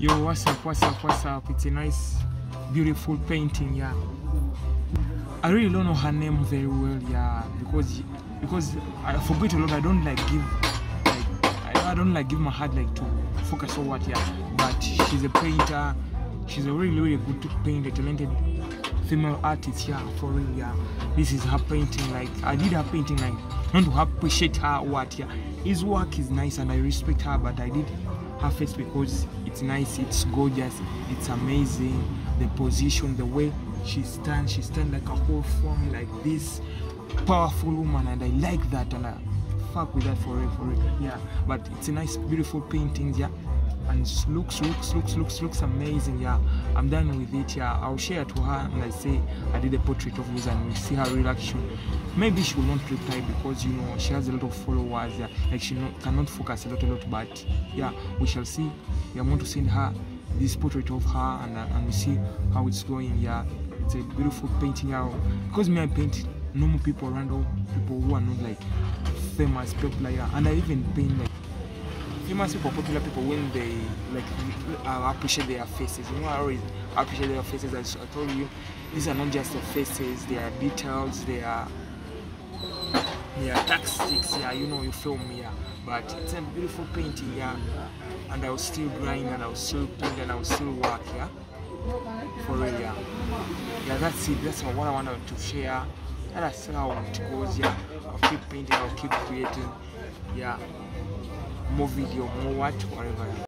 Yo, what's up, what's up, what's up? It's a nice, beautiful painting, yeah. I really don't know her name very well, yeah, because because I forget a lot. I don't like give like I, don't like give my heart like to focus on what, yeah. But she's a painter. She's a really really good painter, talented female artist, yeah, for real, yeah. This is her painting. Like I did her painting, like not to appreciate her what, yeah. His work is nice and I respect her, but I did her face because it's nice, it's gorgeous, it's amazing. The position, the way she stands, she stands like a whole form, like this powerful woman, and I like that, and I fuck with that for real, for real, yeah. But it's a nice, beautiful paintings, yeah. And it looks, looks, looks, looks, looks amazing, yeah. I'm done with it, yeah. I'll share to her and I say I did a portrait of you and we see her reaction. Maybe she will not reply because you know she has a lot of followers, yeah. Like she not, cannot focus a lot, a lot, but yeah, we shall see. We are going to send her this portrait of her and, uh, and we see how it's going, yeah. It's a beautiful painting, yeah. Because me, I paint normal people, random people who are not like famous, popular, yeah. And I even paint like famous people, popular people when they like uh, appreciate their faces. You know, I always appreciate their faces. As I told you, these are not just the faces; they are details. They are they are tactics. Yeah, you know, you film yeah. But it's a beautiful painting, yeah. And I will still grind, and I will still paint, and I will still work, yeah. For real, yeah. Yeah, that's it. That's what I wanted to share. And that's how it goes, yeah. I'll keep painting. I'll keep creating, yeah more video, more what, whatever.